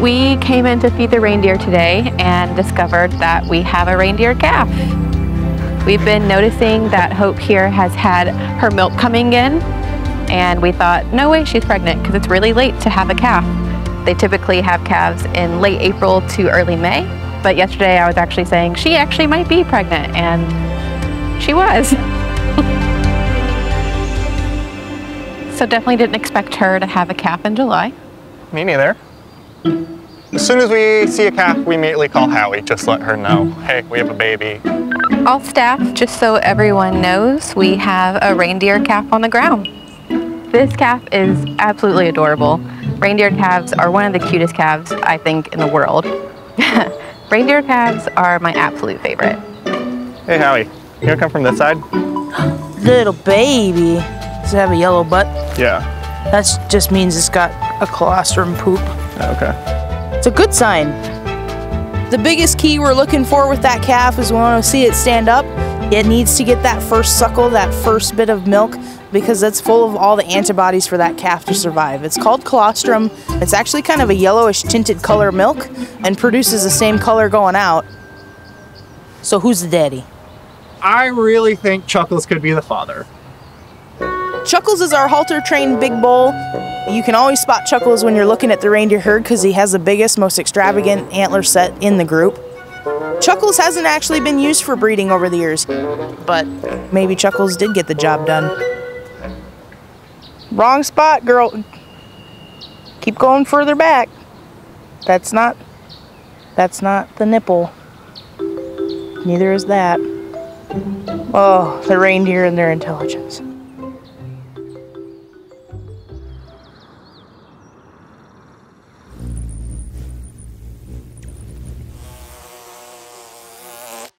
We came in to feed the reindeer today and discovered that we have a reindeer calf. We've been noticing that Hope here has had her milk coming in and we thought, no way she's pregnant because it's really late to have a calf. They typically have calves in late April to early May, but yesterday I was actually saying she actually might be pregnant and she was. so definitely didn't expect her to have a calf in July. Me neither. As soon as we see a calf, we immediately call Howie, just let her know, hey, we have a baby. All staff, just so everyone knows, we have a reindeer calf on the ground. This calf is absolutely adorable. Reindeer calves are one of the cutest calves, I think, in the world. reindeer calves are my absolute favorite. Hey, Howie, you gonna come from this side? Little baby. Does it have a yellow butt? Yeah. That just means it's got a colostrum poop. Okay. It's a good sign. The biggest key we're looking for with that calf is we want to see it stand up. It needs to get that first suckle, that first bit of milk, because it's full of all the antibodies for that calf to survive. It's called colostrum. It's actually kind of a yellowish tinted color milk and produces the same color going out. So who's the daddy? I really think Chuckles could be the father. Chuckles is our halter trained big bull. You can always spot Chuckles when you're looking at the reindeer herd because he has the biggest, most extravagant antler set in the group. Chuckles hasn't actually been used for breeding over the years, but maybe Chuckles did get the job done. Wrong spot, girl. Keep going further back. That's not, that's not the nipple. Neither is that. Oh, the reindeer and their intelligence.